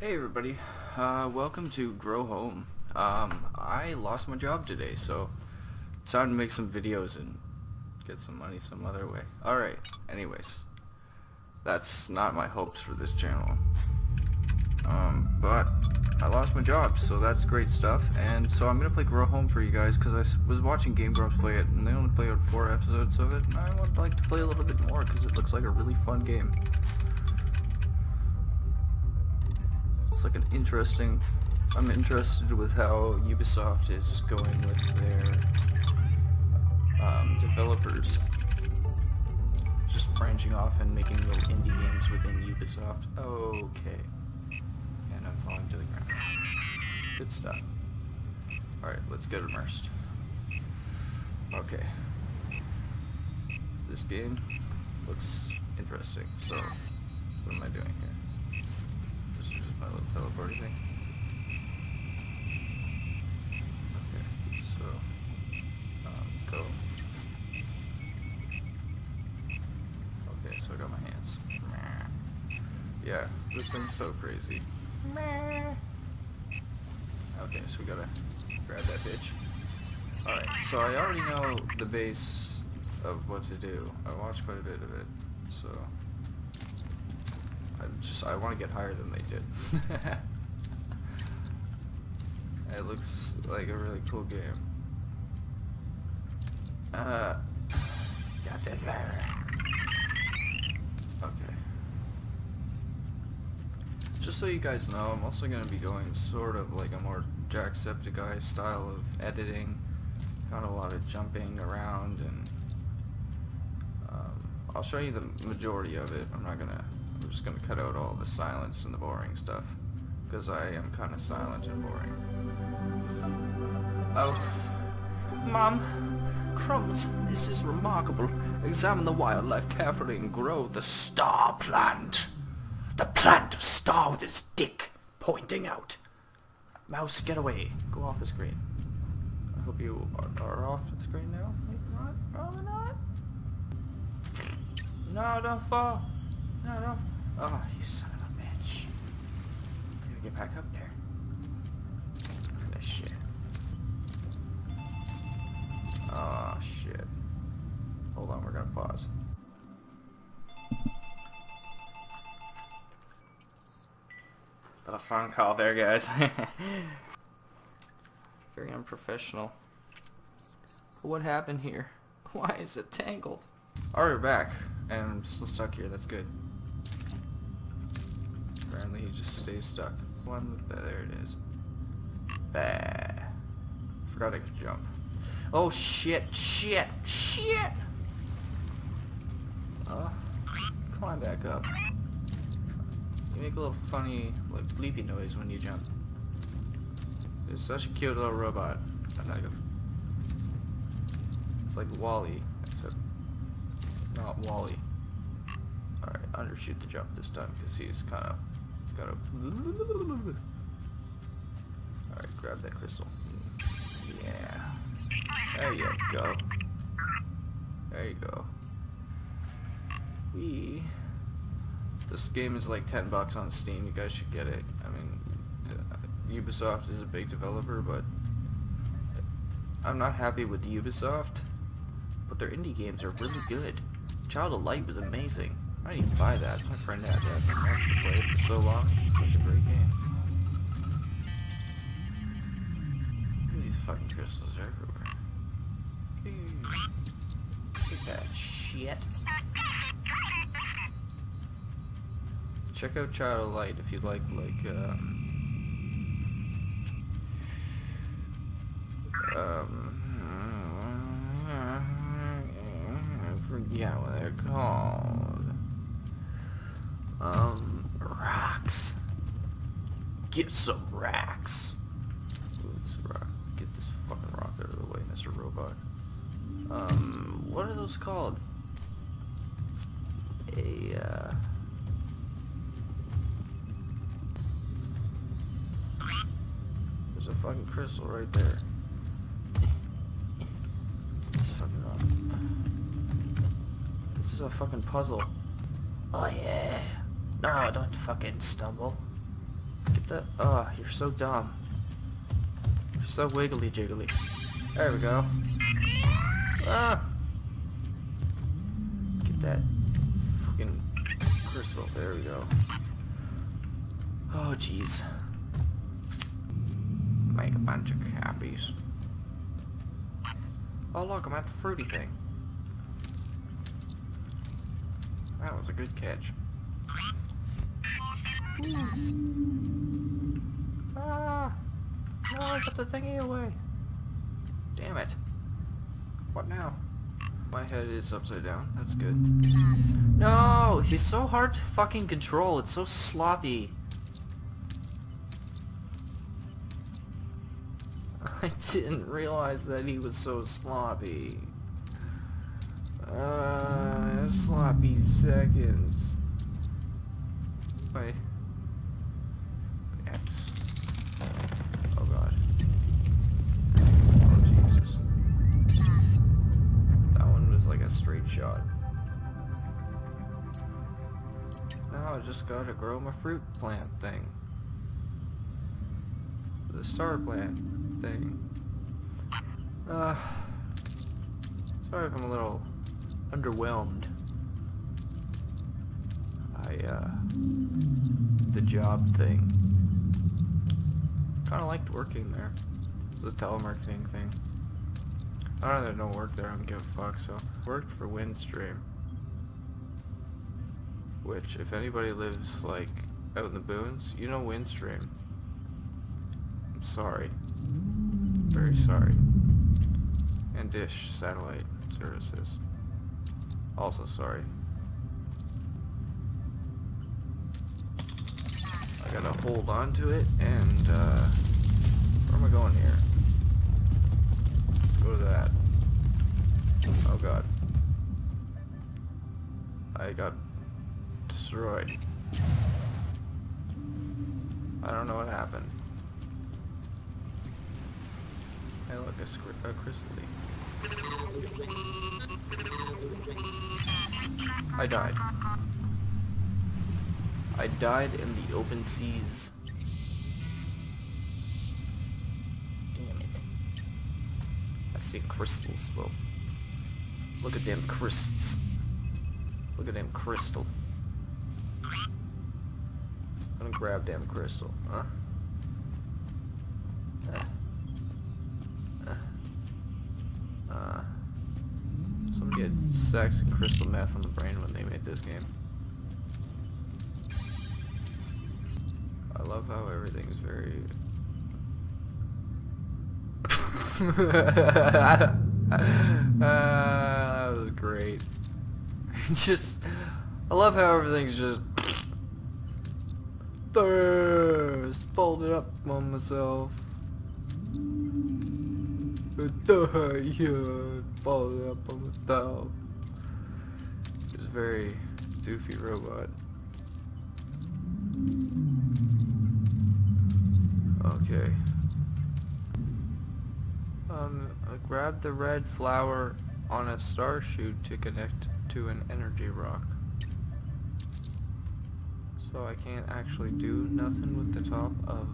Hey everybody, uh, welcome to Grow Home. Um, I lost my job today, so it's time to make some videos and get some money some other way. Alright, anyways, that's not my hopes for this channel. Um, but I lost my job, so that's great stuff, and so I'm gonna play Grow Home for you guys, because I was watching Game Grumps play it, and they only played out four episodes of it, and I would like to play a little bit more, because it looks like a really fun game. It's like an interesting. I'm interested with how Ubisoft is going with their um, developers. Just branching off and making little indie games within Ubisoft. Okay. And I'm falling to the ground. Good stuff. Alright, let's get immersed. Okay. This game looks interesting, so what am I doing here? Thing. Okay, so um, go. Okay, so I got my hands. Yeah, this thing's so crazy. Okay, so we gotta grab that bitch. Alright, so I already know the base of what to do. I watched quite a bit of it, so just I want to get higher than they did. it looks like a really cool game. Uh, got this. Okay. Just so you guys know, I'm also going to be going sort of like a more Jacksepticeye style of editing. Got a lot of jumping around and um, I'll show you the majority of it. I'm not gonna I'm just gonna cut out all the silence and the boring stuff because I am kind of silent and boring. Oh, Mom, crumbs! This is remarkable. Examine the wildlife carefully and grow the star plant. The plant of star with its dick pointing out. Mouse, get away. Go off the screen. I hope you are, are off the screen now. Maybe not. Probably not. No, don't fall. Uh, no, don't. Oh, you son of a bitch. Gotta get back up there. This shit. Oh, shit. Hold on, we're gonna pause. Got a phone call there, guys. Very unprofessional. What happened here? Why is it tangled? Alright, we're back. And I'm still stuck here, that's good. He just stays stuck. One, there it is. Bah. Forgot I could jump. Oh shit, shit, shit! Uh, climb back up. You make a little funny, like, bleepy noise when you jump. It's such a cute little robot. It's like WALL-E, except not WALL-E. Alright, undershoot the jump this time because he's kind of, of. Alright, grab that crystal. Yeah. There you go. There you go. We. This game is like 10 bucks on Steam. You guys should get it. I mean, uh, Ubisoft is a big developer, but I'm not happy with Ubisoft. But their indie games are really good. Child of Light was amazing. I didn't buy that. My friend had that. I play it for so long. It's such a great game. Look at these fucking crystals everywhere. Look at that shit. Check out Child of Light if you like, like, um... Um... I forget what they're called. Um, rocks. Get some racks. Ooh, this rock. Get this fucking rock out of the way, Mr. Robot. Um, what are those called? A, uh... There's a fucking crystal right there. This. This is a fucking puzzle. Oh yeah. No, don't fucking stumble. Get The oh, you're so dumb. You're so wiggly jiggly. There we go. Ah! Get that fucking crystal. There we go. Oh jeez. Make a bunch of copies. Oh look, I'm at the fruity thing. That was a good catch. Ah! No, put the thingy away. Damn it. What now? My head is upside down. That's good. No! He's so hard to fucking control. It's so sloppy. I didn't realize that he was so sloppy. Uh, sloppy seconds. Wait. Just gotta grow my fruit plant thing. The star plant thing. Uh, sorry if I'm a little underwhelmed. I, uh, the job thing. Kinda liked working there. A telemarketing thing. I don't know, don't work there, I don't give a fuck, so. Worked for Windstream. Which, if anybody lives, like, out in the boons, you know Windstream. I'm sorry. Very sorry. And Dish Satellite Services. Also sorry. I gotta hold on to it and uh, where am I going here? Let's go to that. Oh god. I got destroyed. I don't know what happened. Hey look, a, a crystal I died. I died in the open seas. Damn it. I see crystals though. Look at them crystals. Look at them crystal. I'm gonna grab damn crystal, huh? Uh. Uh. uh. Some get sex and crystal meth on the brain when they made this game. I love how everything's very... uh, that was great. just... I love how everything's just... Just folded up on myself. yeah, followed up on top. It's a very doofy robot. Okay. Um, I grabbed the red flower on a star shoot to connect to an energy rock. So I can't actually do nothing with the top of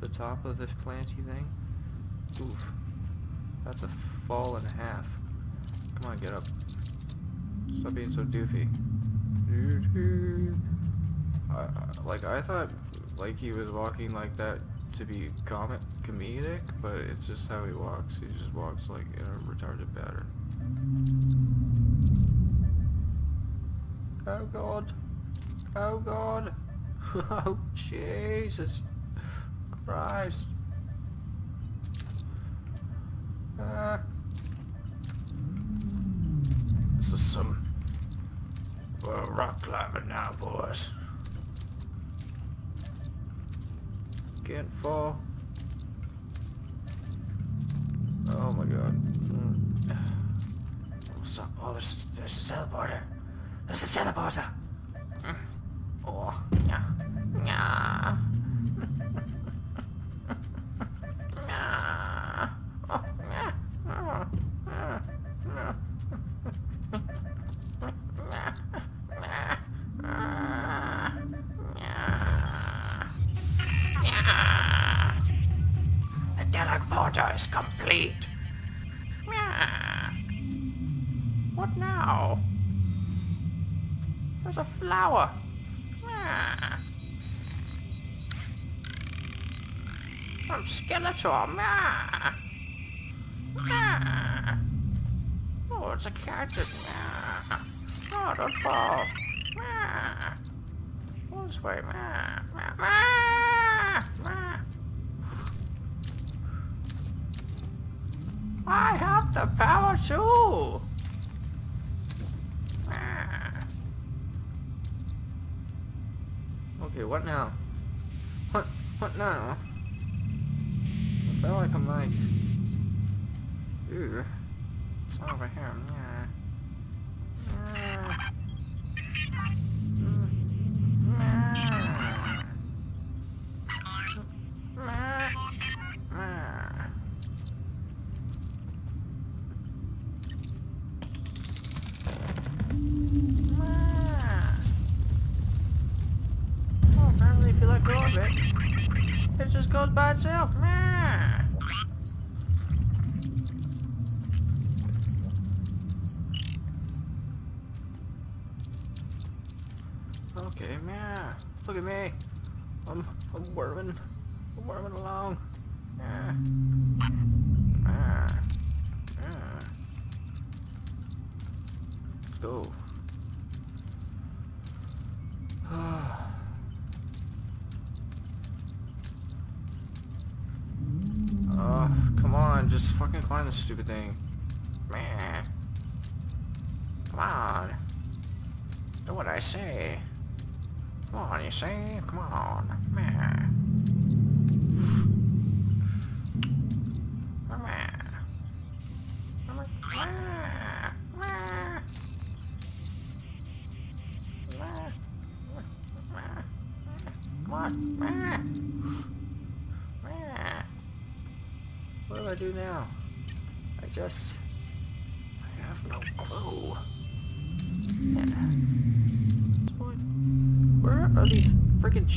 the top of this planty thing. Oof. That's a fall and a half. Come on, get up. Stop being so doofy. Like, I thought, like, he was walking like that to be comic comedic, but it's just how he walks. He just walks, like, in a retarded pattern. Oh, God. Oh, God. oh, Jesus Christ. Uh, this is some well, rock climbing now, boys. Can't fall. Oh my god. Mm. What's up? Oh, there's, there's a teleporter. There's a teleporter. Oh, yeah. Yeah. teleporter is complete. What now? There's a flower. Yeah. Oh, I'm Skeletor. Yeah. Yeah. Oh, it's a cactus. Yeah. Oh, don't fall. Yeah. Go this way. Yeah. Yeah. Yeah. I have the power too. Ah. Okay, what now? What? What now? I feel like I'm like, ooh, it's over here. Yeah. Okay, man. Look at me. I'm I'm whirling. I'm whirling along. Ah. Ah. Ah. Let's go. Oh, come on, just fucking climb this stupid thing. Man. Come on. Do what I say. Come on, you say? Come on. Man. Come on. What do I do now? I just... I have no clue. Yeah. Where are these freaking?